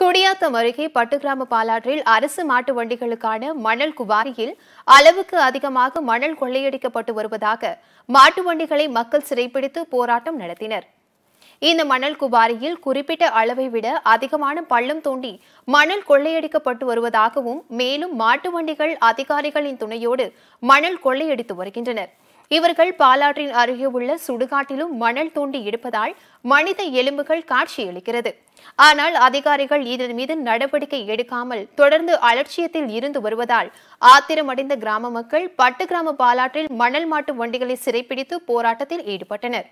குடியாத்தம் அருகே பட்டுக்கிராம பாலாற்றில் அரசு மாட்டு வண்டிகளுக்கான மணல் குவாரியில் அளவுக்கு அதிகமாக மணல் கொள்ளையடிக்கப்பட்டு வருவதாக மாட்டு வண்டிகளை மக்கள் சிறைப்பிடித்து போராட்டம் நடத்தினர். இந்த மணல் குவாரியில் குறிப்பிட்ட அளவை விட அதிகமான பள்ளம் தோண்டி மணல் கொள்ளையடிக்கப்பட்டு வருவதாகவும் மேலும் மாட்டு வண்டிகள் அதிகாரிகளின் துணையோடு மணல் கொள்ளையடித்து வருகின்றனர். இவர்கள் பாலாற்றின் அருகே உள்ள சுடுகாட்டிலும் மணல் தோண்டி எடுப்பதால் மனித எலும்புகள் காட்சியளிக்கிறது. ஆனால் அதிகாரிகள் இதன் மீது நடவடிக்கை எடுக்காமல் தொடர்ந்து அலட்சியத்தில் இருந்து வருவதால் ஆத்திரமடைந்த கிராம மக்கள் பட்டு கிராம பாலாற்றில் மணல் மாட்டு வண்டிகளை சிறைப்பிடித்து போராட்டத்தில் ஈடுபட்டனர்.